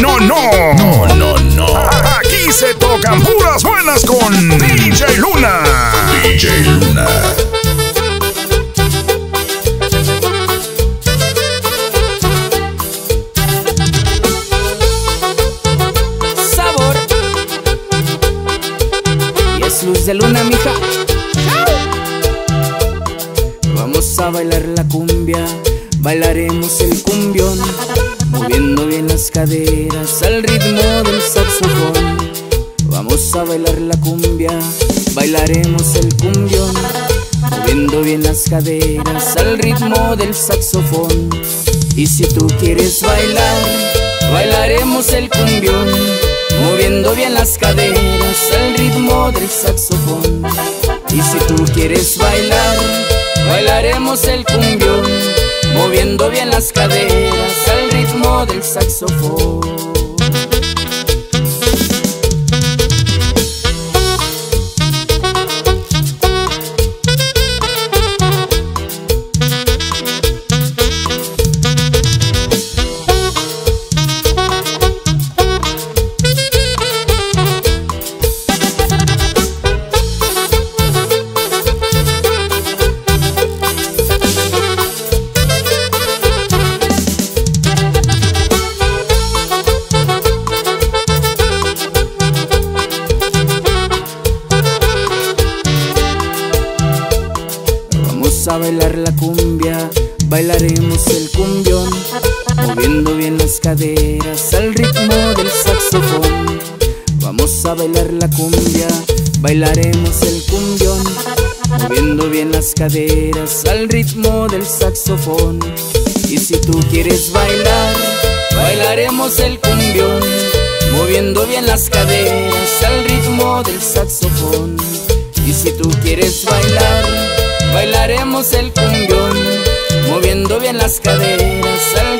No, no, no. Aquí se tocan puras buenas con DJ Luna. DJ Luna. Sabor. Y es luz de luna, mija. Vamos a bailar la cumbia, bailaremos el cumbión, las caderas al ritmo del saxofón. Vamos a bailar la cumbia, bailaremos el cumbión, moviendo bien las caderas al ritmo del saxofón. Y si tú quieres bailar, bailaremos el cumbión, moviendo bien las caderas al ritmo del saxofón. Y si tú quieres bailar, bailaremos el cumbión, moviendo bien las caderas del saxofón. Bailar la cumbia, bailaremos el cumbión, moviendo bien las caderas al ritmo del saxofón. Vamos a bailar la cumbia, bailaremos el cumbión, moviendo bien las caderas al ritmo del saxofón. Y si tú quieres bailar, bailaremos el cumbión, moviendo bien las caderas al ritmo del saxofón. Y si tú quieres bailar, bailaremos el cumbión, moviendo bien las caderas